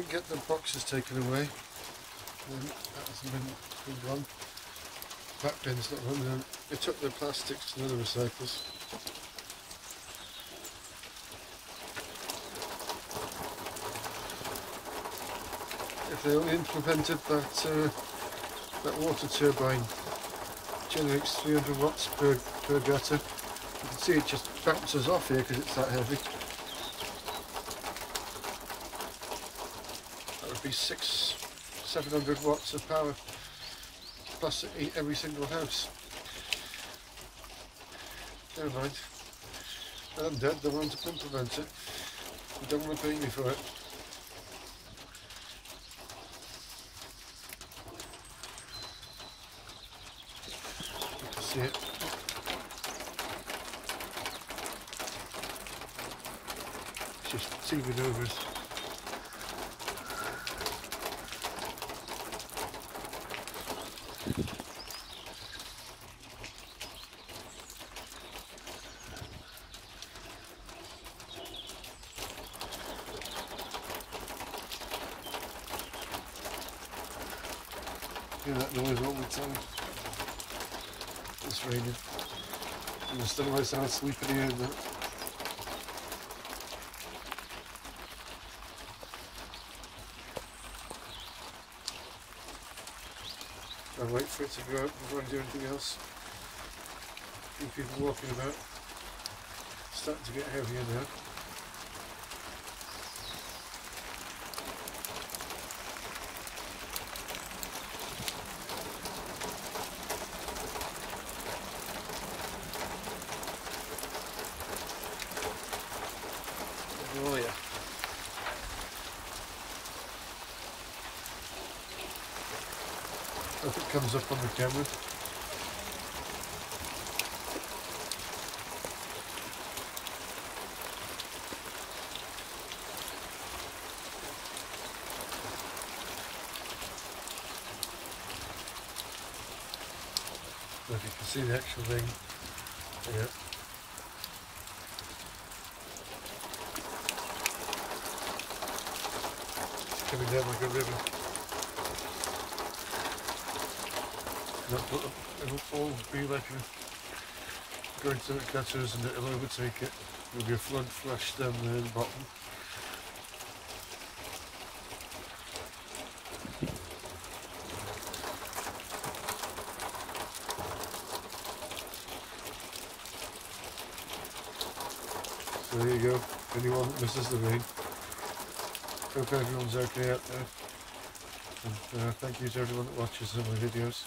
did get the boxes taken away. Um, that hasn't been, been. Back bin's not run. Um, they took the plastics to the recyclers. If they only implemented that uh, that water turbine generates 300 watts per, per gutter. You can see it just bounces off here because it's that heavy. Be six, 700 watts of power plus every single house. Never mind. I'm dead, they want to implement it. They don't want to pay me for it. You can see it. It's just teeming over us. Hear that noise all the time. It's raining. And there's still I sound sleeping here that. I'll wait for it to go out before I do anything else. A few people walking about. Starting to get heavier now. Oh yeah. Hope it comes up on the camera. If you can see the actual thing, yeah. Coming down like a river. That will, it'll all be like a, going to the gutters and it'll overtake it. There'll be a flood flash down there at the bottom. So there you go. Anyone that misses the rain. Hope everyone's okay out there. And uh, thank you to everyone that watches of my videos.